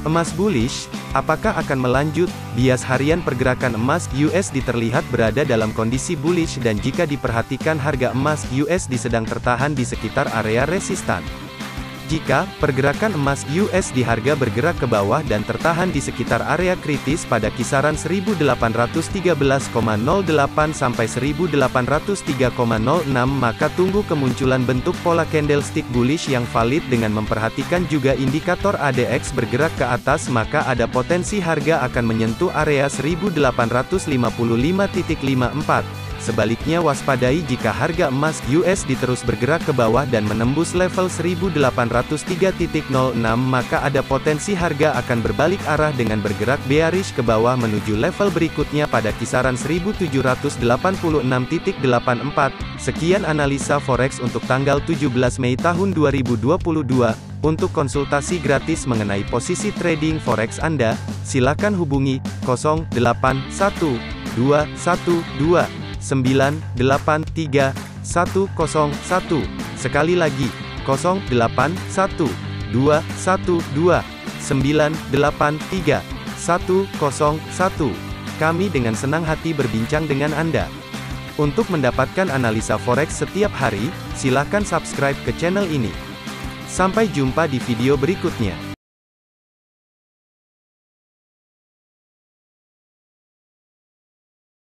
Emas bullish, apakah akan melanjut? Bias harian pergerakan emas USD terlihat berada dalam kondisi bullish dan jika diperhatikan harga emas USD sedang tertahan di sekitar area resistan. Jika pergerakan emas US di harga bergerak ke bawah dan tertahan di sekitar area kritis pada kisaran 1813,08 sampai 1803,06 maka tunggu kemunculan bentuk pola candlestick bullish yang valid dengan memperhatikan juga indikator ADX bergerak ke atas maka ada potensi harga akan menyentuh area 1855.54. Sebaliknya waspadai jika harga emas US diterus bergerak ke bawah dan menembus level 1803.06 maka ada potensi harga akan berbalik arah dengan bergerak bearish ke bawah menuju level berikutnya pada kisaran 1786.84. Sekian analisa forex untuk tanggal 17 Mei tahun 2022. Untuk konsultasi gratis mengenai posisi trading forex Anda, silakan hubungi 081212 983 101. Sekali lagi, 081 212 983 101. Kami dengan senang hati berbincang dengan Anda. Untuk mendapatkan analisa forex setiap hari, silakan subscribe ke channel ini. Sampai jumpa di video berikutnya.